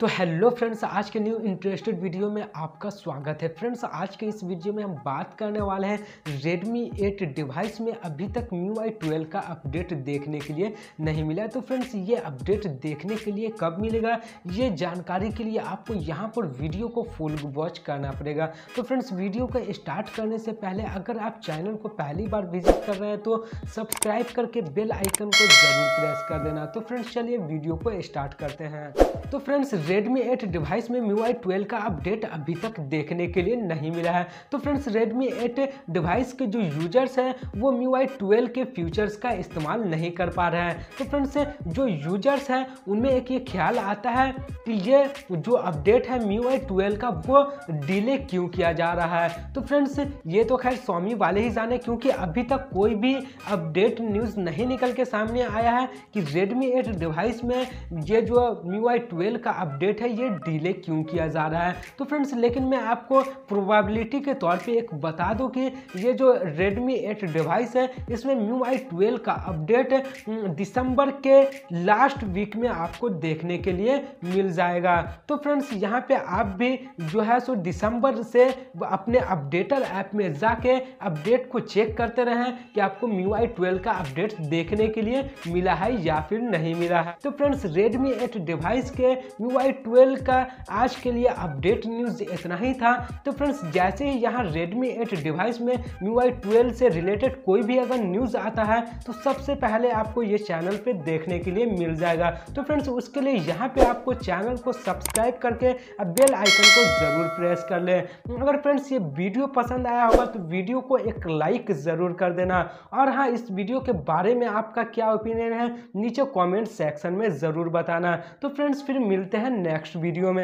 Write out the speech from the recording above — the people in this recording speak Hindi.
तो हेलो फ्रेंड्स आज के न्यू इंटरेस्टेड वीडियो में आपका स्वागत है। फ्रेंड्स आज के इस वीडियो में हम बात करने वाले हैं Redmi 8 डिवाइस में अभी तक MIUI 12 का अपडेट देखने के लिए नहीं मिला है। तो फ्रेंड्स ये अपडेट देखने के लिए कब मिलेगा? ये जानकारी के लिए आपको यहाँ पर वीडियो को फुल वॉच करना पड़ेगा। तो फ्रेंड्स वीडियो को स्टार्ट करने से पहले अगर आप चैनल को पहली बार विज़िट कर रहे हैं तो सब्सक्राइब करके बेल आइकन को ज़रूर प्रेस कर देना। तो फ्रेंड्स चलिए वीडियो को स्टार्ट करते हैं। तो फ्रेंड्स Redmi 8 डिवाइस में MIUI 12 का अपडेट अभी तक देखने के लिए नहीं मिला है। तो फ्रेंड्स Redmi 8 डिवाइस के जो यूज़र्स हैं, वो MIUI 12 के फीचर्स का इस्तेमाल नहीं कर पा रहे हैं। तो फ्रेंड्स जो यूज़र्स हैं, उनमें एक ये ख्याल आता है कि ये जो अपडेट है MIUI 12 का, वो डिले क्यों किया जा रहा है? तो फ्रेंड्स ये तो खैर स्वामी वाले ही जाने, क्योंकि अभी तक कोई भी अपडेट न्यूज़ नहीं निकल के सामने आया है कि Redmi 8 डिवाइस में ये जो MIUI 12 का अपडेट है, ये डिले क्यों किया जा रहा है? तो फ्रेंड्स लेकिन मैं आपको प्रोबेबिलिटी के तौर पे एक बता दूँ कि ये जो Redmi 8 डिवाइस है, इसमें MIUI 12 का अपडेट दिसंबर के लास्ट वीक में आपको देखने के लिए मिल जाएगा। तो फ्रेंड्स यहाँ पे आप भी जो है, सो दिसंबर से अपने अपडेटर ऐप में जाके अपडेट को चेक करते रहें कि आपको MIUI 12 का अपडेट देखने के लिए मिला है या फिर नहीं मिला है। तो फ्रेंड्स Redmi 8 डिवाइस के MIUI 12 का आज के लिए अपडेट न्यूज़ इतना ही था। तो फ्रेंड्स, जैसे ही यहाँ Redmi 8 डिवाइस में MIUI 12 से रिलेटेड कोई भी अगर न्यूज़ आता है तो सबसे पहले आपको ये चैनल पे देखने के लिए मिल जाएगा। तो फ्रेंड्स, उसके लिए यहाँ पे आपको चैनल को सब्सक्राइब करके बेल आइकन को ज़रूर प्रेस कर लें। अगर फ्रेंड्स, ये वीडियो पसंद आया होगा तो वीडियो को एक लाइक ज़रूर कर देना। और हाँ इस वीडियो के बारे में आपका क्या ओपिनियन है, नीचे कॉमेंट सेक्शन में ज़रूर बताना। तो फ्रेंड्स, फिर मिलते हैं नेक्स्ट वीडियो में।